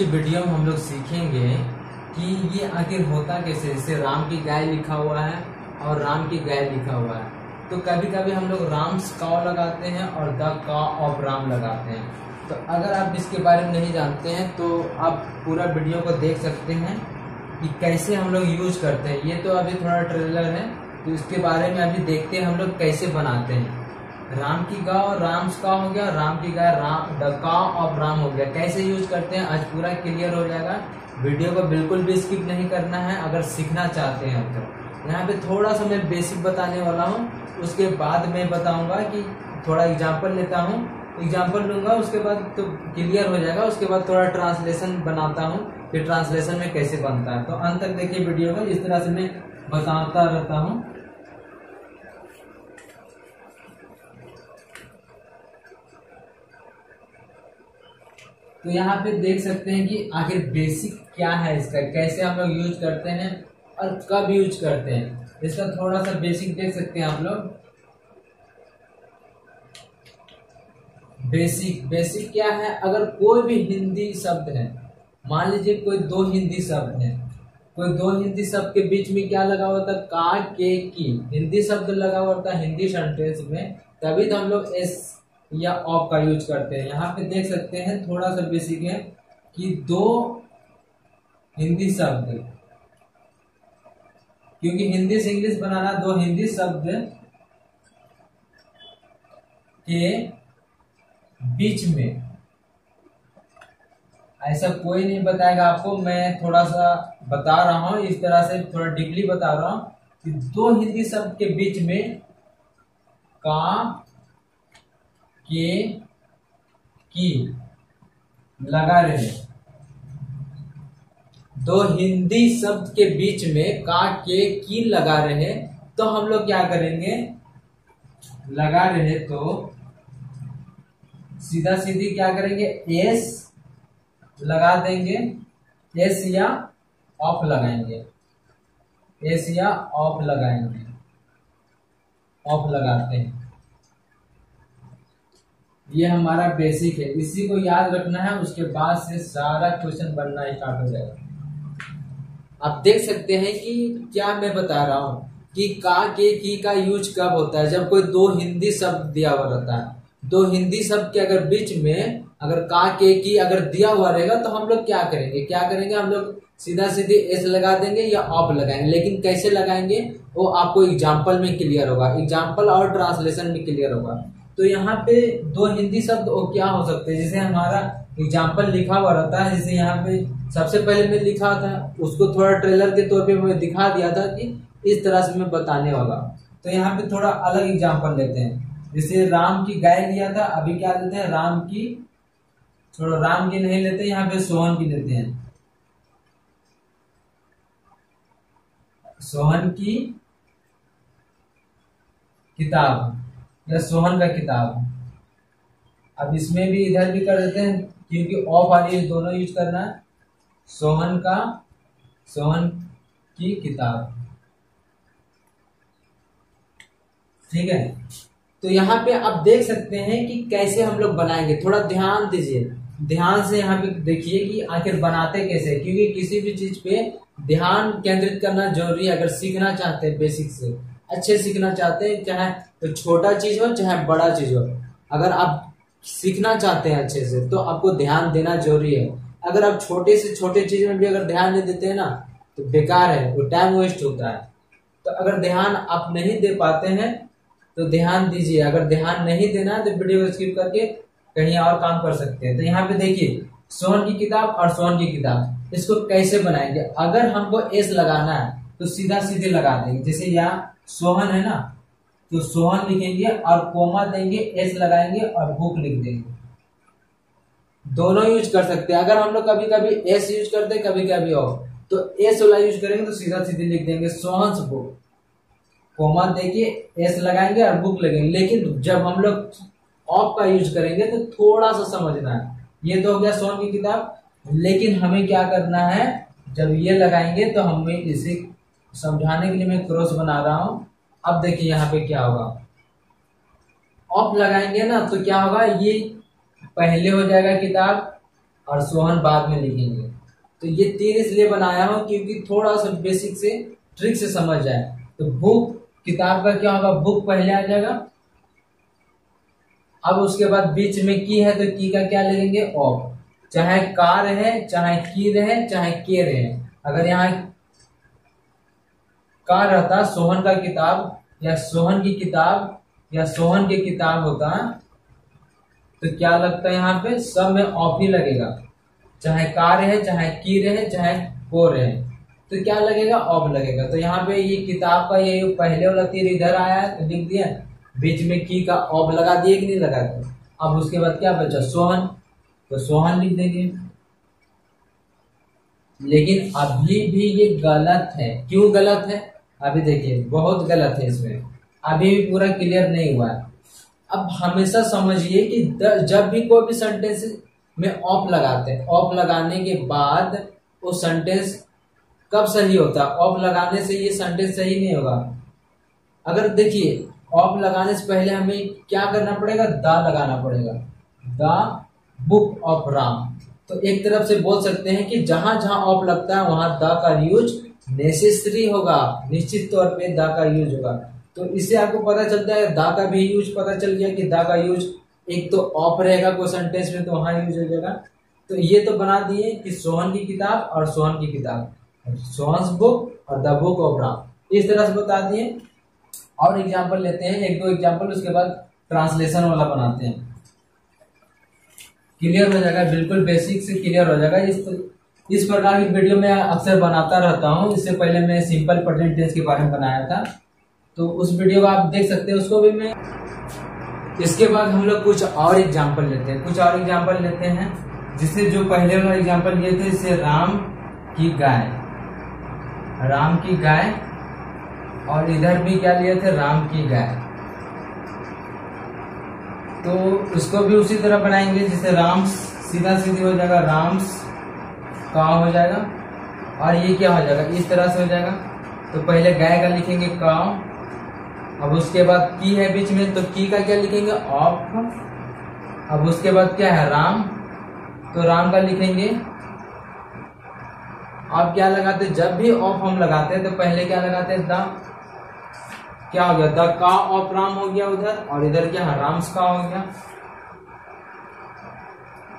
की वीडियो में हम लोग सीखेंगे कि ये आखिर होता कैसे जैसे राम की गाय लिखा हुआ है और राम की गाय लिखा हुआ है। तो कभी कभी हम लोग राम्स काव लगाते हैं और द का ऑफ़ राम लगाते हैं। तो अगर आप इसके बारे में नहीं जानते हैं तो आप पूरा वीडियो को देख सकते हैं कि कैसे हम लोग यूज़ करते हैं। ये तो अभी थोड़ा ट्रेलर है तो इसके बारे में अभी देखते हैं हम लोग कैसे बनाते हैं। राम की गाय और राम्स का हो गया, राम की गाय, राम, द का ऑफ़ राम हो गया। कैसे यूज़ करते हैं? आज पूरा क्लियर हो जाएगा। वीडियो को बिल्कुल भी स्किप नहीं करना है, अगर सीखना चाहते हैं तो। यहाँ पे थोड़ा सा मैं बेसिक बताने वाला हूँ। उसके बाद मैं बताऊँगा कि थोड़ा एग्ज़ाम्पल लेता हूँ। एग्ज़ाम्पल लूँगा, उसके बाद तो क्लियर हो जाएगा। उसके बाद थोड़ा ट्रांसलेशन बनाता हूँ कि ट्रांसलेशन में कैसे बनता है। तो अंत तक देखिए वीडियो को। इस तरह से मैं बताता रहता हूँ। तो यहाँ पे देख सकते हैं कि आखिर बेसिक क्या है इसका? कैसे हम लोग यूज़ करते हैं और कब यूज़ करते हैं? इसका थोड़ा सा बेसिक देख सकते हैं आप लोग। बेसिक बेसिक क्या है? अगर कोई भी हिंदी शब्द है, मान लीजिए कोई दो हिंदी शब्द है, कोई दो हिंदी शब्द के बीच में क्या लगा हुआ था? का, के, की। हिंदी शब्द लगा हुआ था हिंदी सेंटेंस में, तभी तो हम लोग एस या ऑफ़ का यूज़ करते हैं। यहाँ पे देख सकते हैं थोड़ा सा बेसिक है कि दो हिंदी शब्द, क्योंकि हिंदी से इंग्लिश बनाना दो हिंदी शब्द के बीच में। ऐसा कोई नहीं बताएगा आपको, मैं थोड़ा सा बता रहा हूँ, इस तरह से थोड़ा डीपली बता रहा हूँ कि दो हिंदी शब्द के बीच में का के, की, लगा रहे। दो हिंदी शब्द के बीच में का, के, की लगा रहे तो हम लोग क्या करेंगे? लगा रहे तो सीधा सीधी क्या करेंगे? एस लगा देंगे। एस या ऑफ़ लगाएँगे। एस या ऑफ़ लगाएँगे। ऑफ़ लगाते हैं। ये हमारा बेसिक है। इसी को याद रखना है, उसके बाद से सारा क्वेश्चन बनना स्टार्ट हो जाएगा। आप देख सकते हैं कि क्या मैं बता रहा हूँ कि का, के, की का यूज़ कब होता है? जब कोई दो हिंदी शब्द दिया हुआ रहता है। दो हिंदी शब्द के अगर बीच में अगर का, के, की अगर दिया हुआ रहेगा तो हम लोग क्या करेंगे? क्या करेंगे? हम लोग सीधा सीधे एस लगा देंगे या ऑफ़ लगाएँगे। लेकिन कैसे लगाएँगे? वो आपको एग्ज़ाम्पल में क्लियर होगा। एग्ज़ाम्पल और ट्रांसलेशन में क्लियर होगा। तो यहाँ पे दो हिंदी शब्द वो क्या हो सकते हैं? जैसे हमारा एग्ज़ाम्पल लिखा हुआ रहता है, जैसे यहाँ पे सबसे पहले मैं लिखा था, उसको थोड़ा ट्रेलर के तौर पे मैं दिखा दिया था कि इस तरह से मैं बताने वाला तो यहाँ पे थोड़ा अलग एग्ज़ाम्पल लेते हैं। जैसे राम की गाय लिया था, अभी क्या लेते हैं? राम की छोड़ो राम की नहीं लेते, यहाँ पे सोहन की लेते हैं। सोहन की किताब। या सोहन का किताब अब इसमें भी इधर भी कर देते हैं, क्योंकि ऑफ़ वाली दोनों यूज़ करना है। सोहन का, सोहन की किताब। ठीक है? तो यहाँ पे आप देख सकते हैं कि कैसे हम लोग बनाएँगे। थोड़ा ध्यान दीजिए। ध्यान से यहाँ पे देखिए कि आखिर बनाते कैसे क्योंकि किसी भी चीज़ पे ध्यान केंद्रित करना ज़रूरी है, अगर सीखना चाहते हैं बेसिक से। अच्छे सीखना चाहते हैं, चाहे तो छोटा चीज़ हो, चाहे बड़ा चीज़ हो। अगर आप सीखना चाहते हैं अच्छे से तो आपको ध्यान देना ज़रूरी है। अगर आप छोटे से छोटे चीज़ में भी अगर ध्यान नहीं देते हैं ना तो बेकार है, वो टाइम वेस्ट होता है। तो अगर ध्यान आप नहीं दे पाते हैं तो ध्यान दीजिए। अगर ध्यान नहीं देना है तो वीडियो स्किप करके कहीं और काम कर सकते हैं। तो यहाँ पे देखिए, सोहन की किताब और सोहन की किताब, इसको कैसे बनाएँगे? अगर हमको एस लगाना है तो सीधा सीधे लगा देंगे। जैसे यहाँ सोहन है ना? तो सोहन लिखेंगे और कोमा देंगे एस लगाएँगे और भूख लिख देंगे। दोनों यूज़ कर सकते हैं। अगर हम लोग कभी कभी एस यूज़ करते हैं कभी कभी ऑफ़ तो एस वाला यूज़ करेंगे तो सीधा सीधे लिख देंगे सोहन बुक कोमा देके एस लगाएँगे और बुक लगेंगे। लेकिन जब हम लोग ऑफ़ का यूज़ करेंगे तो थोड़ा सा समझना है। ये तो हो गया सोन की किताब। लेकिन हमें क्या करना है? जब ये लगाएँगे तो हमें इसे समझाने के लिए मैं क्रॉस बना रहा हूँ। अब देखिए यहाँ पे क्या होगा। ऑफ़ लगाएँगे ना तो क्या होगा? ये पहले हो जाएगा किताब और सोहन बाद में लिखेंगे। तो ये तीन इसलिए बनाया हूँ क्योंकि थोड़ा सा बेसिक से ट्रिक से समझ जाए। तो बुक किताब का क्या होगा? बुक पहले आ जाएगा। अब उसके बाद बीच में की है तो की का क्या लिखेंगे? ऑफ़ चाहे कार है, चाहे की रहे चाहे के रहे अगर यहाँ कार रहता सोहन का किताब या सोहन की किताब या सोहन की किताब होता तो क्या लगता है यहाँ पे? सब में ऑफ़ ही लगेगा। चाहे कार रहे, चाहे की रहे, चाहे को रहे। तो क्या लगेगा? ऑफ़ लगेगा। तो यहाँ पे ये किताब का ये पहले वाला तीर इधर आया तो लिख दिया। बीच में की का ऑफ़ लगा दिए कि नहीं लगा अब उसके बाद क्या बचा? सोहन। तो सोहन लिख देंगे। लेकिन अभी भी ये गलत है। क्यों गलत है? अभी देखिए, बहुत गलत है इसमें। अभी भी पूरा क्लियर नहीं हुआ अब हमेशा समझिए कि जब भी कोई भी सेंटेंस में ऑफ़ लगाते हैं ऑफ़ लगाने के बाद वो सेंटेंस कब सही होता है? ऑफ़ लगाने से ये सेंटेंस सही नहीं होगा। अगर देखिए ऑफ़ लगाने से पहले हमें क्या करना पड़ेगा? दा लगाना पड़ेगा। द बुक ऑफ़ राम तो एक तरफ़ से बोल सकते हैं कि जहाँ जहाँ ऑफ़ लगता है, वहाँ द का यूज़ नेसेसरी होगा, निश्चित तौर पे द का यूज़ होगा। तो इससे आपको पता चलता है, दा का भी यूज़ पता चल गया कि दा का यूज़ एक तो ऑफ़ रहेगा कोई सेंटेंस में तो वहाँ यूज़ हो जाएगा। तो ये तो बना दिए कि सोहन की किताब और सोहन की किताब। सोहन बुक और द बुक ऑफ़ राम इस तरह से बता दिए। और एग्ज़ाम्पल लेते हैं, एक दो एग्ज़ाम्पल उसके बाद ट्रांसलेशन वाला बनाते हैं। क्लियर हो जाएगा, बिल्कुल बेसिक से क्लियर हो जाएगा। इस इस प्रकार की वीडियो में अक्सर बनाता रहता हूँ इससे पहले मैं सिंपल प्रेजेंट टेंस के बारे में बनाया था। तो उस वीडियो को आप देख सकते हैं, उसको भी मैं इसके बाद हम लोग कुछ और एग्ज़ाम्पल लेते हैं। कुछ और एग्ज़ाम्पल लेते हैं, जिससे जो पहले वाला एग्ज़ाम्पल लिए थे इससे राम की गाय। राम की गाय, और इधर भी क्या लिए थे? राम की गाय। तो उसको भी उसी तरह बनाएँगे जिससे राम सीधा सीधी हो जाएगा। राम्स का हो जाएगा, और ये क्या हो जाएगा? इस तरह से हो जाएगा। तो पहले गाय का लिखेंगे काव अब उसके बाद की है बीच में तो की का क्या लिखेंगे? ऑफ़। अब उसके बाद क्या है? राम। तो राम का लिखेंगे अब क्या लगाते? जब भी ऑफ़ हम लगाते हैं तो पहले क्या लगाते हैं? द। क्या हो गया? द का ऑफ़ राम हो गया उधर, और इधर क्या है? राम्स का हो गया।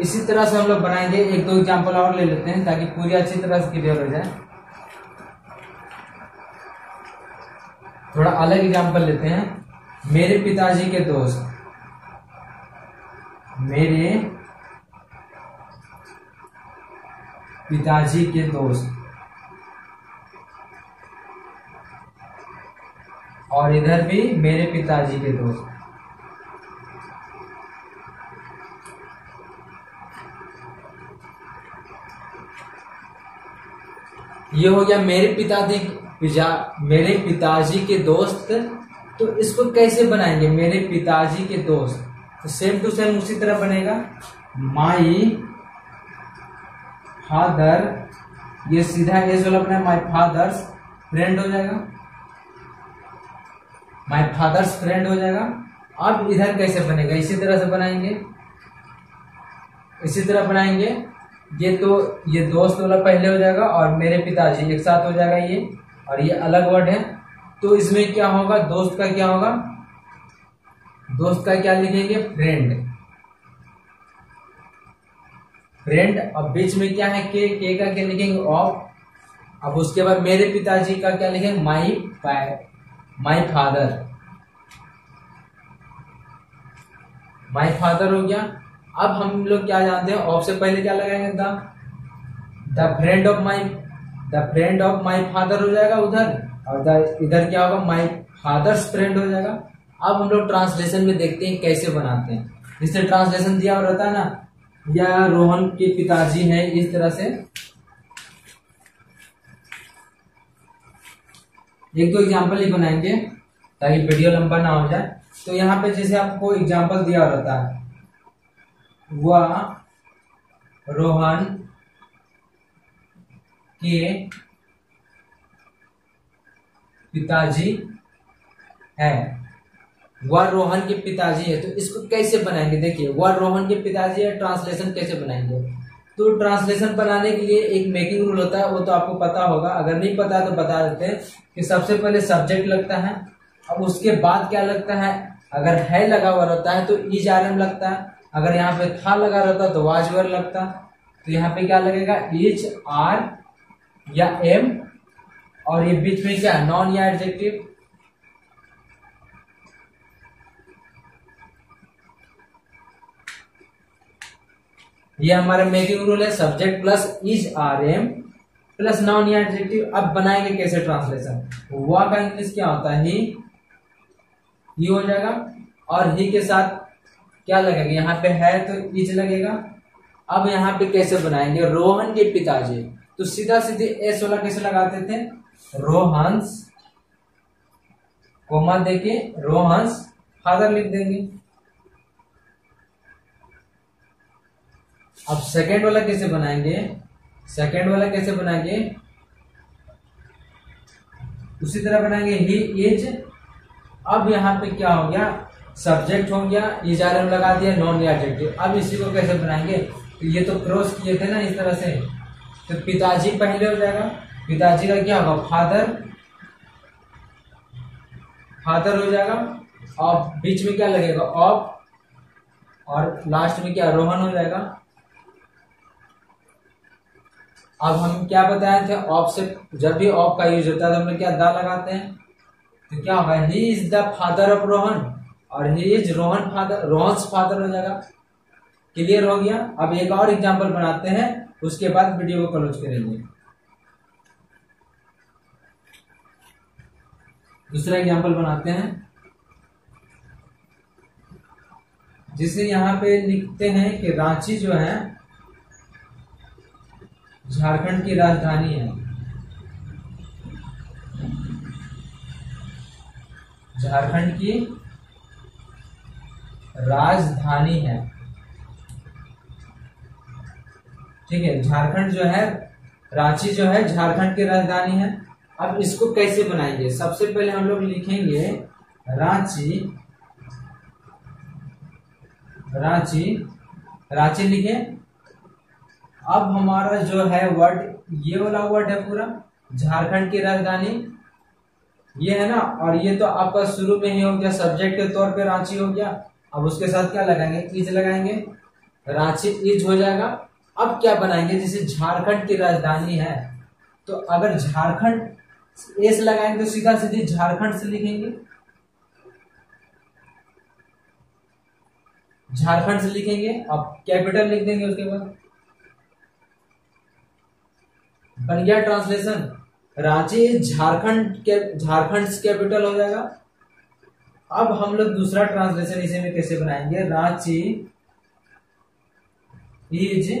इसी तरह से हम लोग बनाएँगे। एक दो एग्ज़ाम्पल और ले लेते हैं ताकि पूरी अच्छी तरह से क्लियर हो जाए। थोड़ा अलग एग्ज़ाम्पल लेते हैं। मेरे पिताजी के दोस्त। मेरे पिताजी के दोस्त। और इधर भी मेरे पिताजी के दोस्त। ये हो गया मेरे पिताजी पिता मेरे पिताजी के दोस्त तो इसको कैसे बनाएँगे? मेरे पिताजी के दोस्त। तो सेम टू सेम उसी तरह बनेगा। माई, फादर, ये सीधा एज वाला अपना माई फादर्स फ्रेंड हो जाएगा। माई फादर्स फ्रेंड हो जाएगा। अब इधर कैसे बनेगा? इसी तरह से बनाएँगे। इसी तरह बनाएँगे। ये तो ये दोस्त वाला पहले हो जाएगा और मेरे पिताजी एक साथ हो जाएगा ये, और ये अलग वर्ड है। तो इसमें क्या होगा? दोस्त का क्या होगा? दोस्त का क्या लिखेंगे? फ्रेंड फ्रेंड और बीच में क्या है? के के का क्या लिखेंगे? ऑफ़ अब उसके बाद मेरे पिताजी का क्या लिखेंगे? माई माई फादर माई फादर हो गया। अब हम लोग क्या जानते हैं ऑफ़ से पहले क्या लगाएँगे the? The friend of my the friend of my father हो जाएगा उधर। और द, इधर क्या होगा? माई फादर्स फ्रेंड हो जाएगा। अब हम लोग ट्रांसलेशन में देखते हैं कैसे बनाते हैं। जिससे ट्रांसलेशन दिया और रहता है ना, या रोहन के पिताजी है, इस तरह से। एक दो एग्ज़ाम्पल ही बनाएँगे, ताकि वीडियो लंबा ना हो जाए। तो यहाँ पे जैसे आपको एग्ज़ाम्पल दिया रहता है। वह रोहन के पिताजी है। वह रोहन के पिताजी है। तो इसको कैसे बनाएँगे? देखिए, वह रोहन के पिताजी है ट्रांसलेशन कैसे बनाएँगे? तो ट्रांसलेशन बनाने के लिए एक मेकिंग रूल होता है, वो तो आपको पता होगा। अगर नहीं पता तो बता देते हैं कि सबसे पहले सब्जेक्ट लगता है, अब उसके बाद क्या लगता है? अगर है, लगा हुआ रहता है तो इज़ आर एम लगता है। अगर यहाँ पे था लगा रहता तो वाज वर लगता। तो यहाँ पे क्या लगेगा? इज़ आर या एम और ये बीच में क्या? नॉन या एडजेक्टिव ये हमारे मेकिंग रूल है subject plus is are am plus noun या एडजेक्टिव अब बनाएँगे कैसे ट्रांसलेशन हुआ का इंग्लिश क्या होता है? ही ही हो जाएगा। और ही के साथ क्या लगेगा? यहाँ पे है तो इज़ लगेगा। अब यहाँ पे कैसे बनाएँगे? रोहन के पिताजी। तो सीधा सीधे एस वाला कैसे लगाते थे? रोहंस, कोमा देके रोहंस, फादर लिख देंगे। अब सेकेंड वाला कैसे बनाएँगे? सेकेंड वाला कैसे बनाएँगे? उसी तरह बनाएँगे। ही इज़ अब यहाँ पे क्या हो गया? सब्जेक्ट हो गया इज़ आर एम लगा दिया नॉन एडजेक्टिव अब इसी को कैसे बनाएँगे? तो ये तो क्रॉस किए थे ना इस तरह से। तो पिताजी पहले हो जाएगा। पिताजी का क्या होगा? फादर फादर हो जाएगा। और बीच में क्या लगेगा? ऑफ़ और लास्ट में क्या? रोहन हो जाएगा। अब हम क्या बताए थे? ऑफ़ से जब भी ऑफ़ का यूज़ होता है तो हम लोग क्या दा लगाते हैं? तो क्या होगा? He is the father of Rohan और he is Rohan father Rohan father हो जाएगा। क्लियर हो गया? अब एक और एग्जांपल बनाते हैं, उसके बाद वीडियो को क्लोज करेंगे। दूसरा एग्जांपल बनाते हैं। जिसे यहाँ पे लिखते हैं कि रांची जो है, झारखंड की राजधानी है। झारखंड की राजधानी है। ठीक है, झारखंड जो है, रांची जो है, झारखंड की राजधानी है। अब इसको कैसे बनाएँगे? सबसे पहले हम लोग लिखेंगे रांची रांची रांची लिखे। अब हमारा जो है वर्ड, ये वाला वर्ड है पूरा, झारखंड की राजधानी। ये है ना? और ये तो आपका शुरू में ही हो गया, सब्जेक्ट के तौर पे रांची हो गया। अब उसके साथ क्या लगाएँगे? इज़ लगाएँगे। रांची इज़ हो जाएगा। अब क्या बनाएँगे? जैसे झारखंड की राजधानी है तो अगर झारखंड एस लगाएँगे तो सीधा सीधे झारखंड से लिखेंगे। झारखंड से लिखेंगे, अब कैपिटल लिख देंगे उसके बाद। बन गया ट्रांसलेशन। रांची झारखंड के, झारखंड कैपिटल हो जाएगा। अब हम लोग दूसरा ट्रांसलेशन इसे में कैसे बनाएँगे? रांची इज़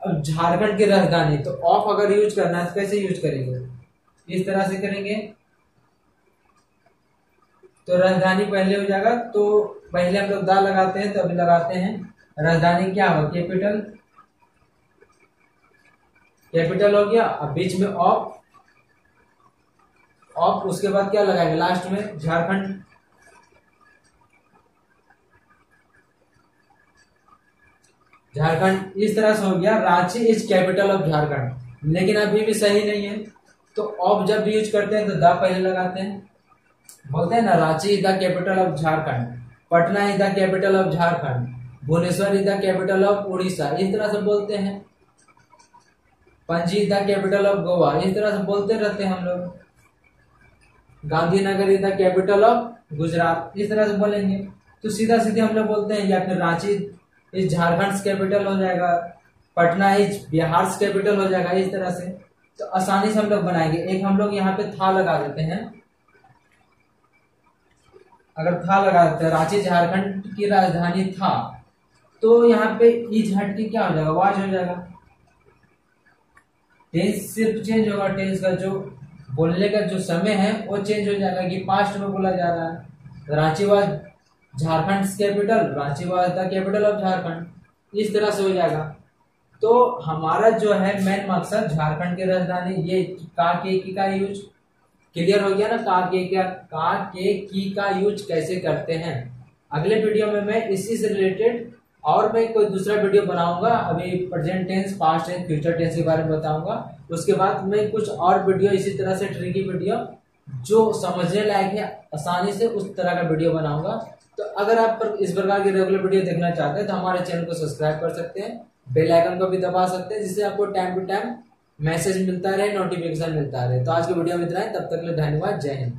अब झारखंड की राजधानी तो ऑफ़ अगर यूज़ करना है तो कैसे यूज़ करेंगे? इस तरह से करेंगे। तो राजधानी पहले हो जाएगा तो पहले हम लोग दा लगाते हैं तो अभी लगाते हैं। राजधानी क्या होगा कैपिटल। कैपिटल हो गया, अब बीच में ऑफ़ ऑफ़ उसके बाद क्या लगाएँगे? लास्ट में झारखंड। झारखंड इस तरह से हो गया, Ranchi is capital of Jharkhand. लेकिन अभी भी सही नहीं है। तो ऑफ़ जब भी यूज़ करते हैं तो द पहले लगाते हैं। बोलते हैं ना, Ranchi is the capital of Jharkhand, Patna is the capital of Jharkhand, Bhubaneswar is the capital of Orissa, इस तरह से बोलते हैं। Panaji is the capital of Goa, इस तरह से बोलते रहते हैं हम लोग। Gandhinagar is the capital of Gujarat, इस तरह से बोलेंगे। तो सीधा सीधे हम लोग बोलते हैं, या फिर रांची इस झारखंड कैपिटल हो जाएगा, पटना इज़ बिहार कैपिटल हो जाएगा इस तरह से तो आसानी से हम लोग बनाएँगे। एक हम लोग यहाँ पे था लगा देते हैं। अगर था लगा देते हैं, रांची, झारखंड की राजधानी था तो यहाँ पे इज़ हट के क्या हो जाएगा? वाज हो जाएगा। टेंस सिर्फ़ चेंज होगा टेंस का जो बोलने का जो समय है, वो चेंज हो जाएगा कि पास्ट में बोला जा रहा है। Ranchi was Jharkhand capital Ranchi was capital of Jharkhand, इस तरह से हो जाएगा। तो हमारा जो है मेन मकसद झारखंड की राजधानी, ये का के की का यूज़ क्लियर हो गया ना का के? क्या का के की का यूज़ कैसे करते हैं? अगले वीडियो में मैं इसी से रिलेटेड और मैं कोई दूसरा वीडियो बनाऊँगा। अभी present tense past tense future tense के बारे में बताऊँगा। उसके बाद मैं कुछ और वीडियो इसी तरह से ट्रिकी वीडियो जो समझने लायक है, आसानी से उस तरह का वीडियो बनाऊँगा। तो अगर आप पर इस प्रकार की रेगुलर वीडियो देखना चाहते हैं तो हमारे चैनल को सब्सक्राइब कर सकते हैं। बेल आइकन को भी दबा सकते हैं, जिससे आपको टाइम टू टाइम मैसेज मिलता रहे नोटिफिकेशन मिलता रहे। तो आज की वीडियो में इतना है। तब तक के लिए धन्यवाद। जय हिंद।